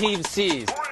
team sees.